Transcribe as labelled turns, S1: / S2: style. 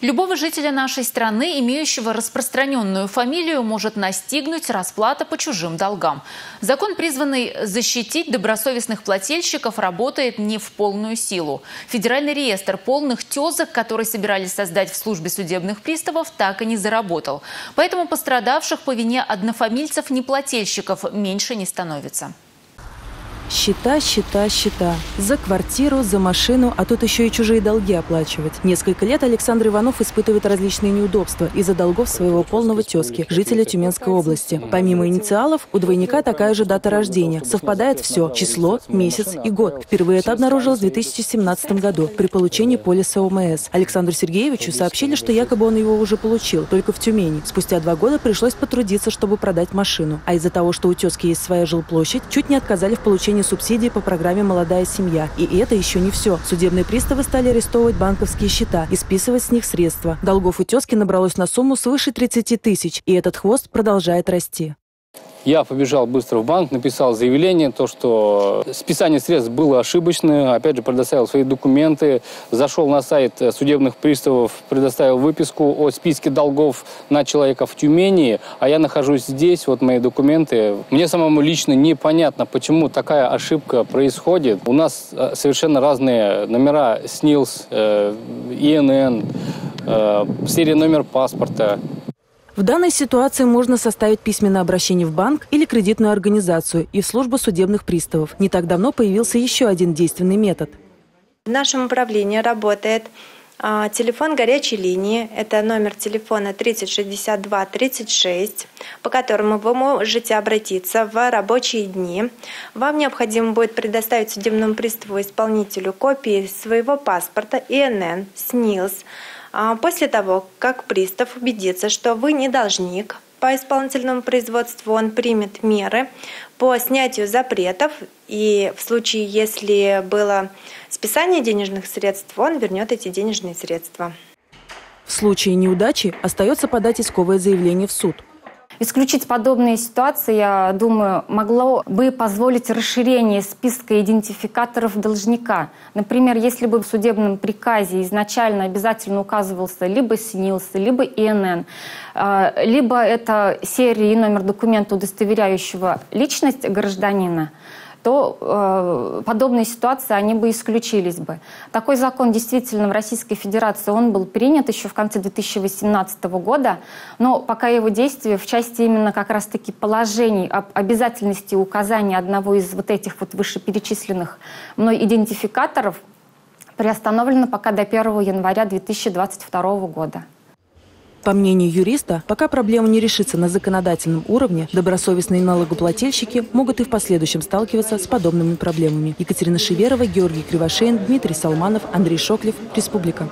S1: Любого жителя нашей страны, имеющего распространенную фамилию, может настигнуть расплата по чужим долгам. Закон, призванный защитить добросовестных плательщиков, работает не в полную силу. Федеральный реестр полных тезок, который собирались создать в службе судебных приставов, так и не заработал. Поэтому пострадавших по вине однофамильцев-неплательщиков меньше не становится.
S2: Счета, счета, счета. За квартиру, за машину, а тут еще и чужие долги оплачивать. Несколько лет Александр Иванов испытывает различные неудобства из-за долгов своего полного тезки, жителя Тюменской области. Помимо инициалов, у двойника такая же дата рождения. Совпадает все – число, месяц и год. Впервые это обнаружилось в 2017 году при получении полиса ОМС. Александру Сергеевичу сообщили, что якобы он его уже получил, только в Тюмени. Спустя два года пришлось потрудиться, чтобы продать машину. А из-за того, что у тезки есть своя жилплощадь, чуть не отказали в получении получения субсидий по программе «Молодая семья». И это еще не все. Судебные приставы стали арестовывать банковские счета и списывать с них средства. Долгов у тезки набралось на сумму свыше 30 тысяч, и этот хвост продолжает расти.
S3: Я побежал быстро в банк, написал заявление, то, что списание средств было ошибочное. Опять же, предоставил свои документы. Зашел на сайт судебных приставов, предоставил выписку о списке долгов на человека в Тюмени. А я нахожусь здесь, вот мои документы. Мне самому лично непонятно, почему такая ошибка происходит. У нас э, совершенно разные номера СНИЛС, э, ИНН, э, серия номер паспорта.
S2: В данной ситуации можно составить письменное обращение в банк или кредитную организацию и в службу судебных приставов. Не так давно появился еще один действенный метод.
S4: В нашем управлении работает а, телефон горячей линии. Это номер телефона 3062 36, по которому вы можете обратиться в рабочие дни. Вам необходимо будет предоставить судебному приставу исполнителю копии своего паспорта, ИНН, СНИЛС, после того, как пристав убедится, что вы не должник по исполнительному производству, он примет меры по снятию запретов, и в случае, если было списание денежных средств, он вернет эти денежные средства.
S2: В случае неудачи остается подать исковое заявление в суд.
S5: Исключить подобные ситуации, я думаю, могло бы позволить расширение списка идентификаторов должника. Например, если бы в судебном приказе изначально обязательно указывался либо СНИЛС, либо ИНН, а, либо это серия и номер документа, удостоверяющего личность гражданина, то э, подобные ситуации, они бы исключились бы. Такой закон действительно в Российской Федерации, он был принят еще в конце 2018 года, но пока его действие в части именно как раз-таки положений об обязательности указания одного из вот этих вот вышеперечисленных мной идентификаторов приостановлено пока до 1 января 2022 года.
S2: По мнению юриста, пока проблема не решится на законодательном уровне, добросовестные налогоплательщики могут и в последующем сталкиваться с подобными проблемами. Екатерина Шеверова, Георгий Кривошеин, Дмитрий Салманов, Андрей Шоклев. Республика.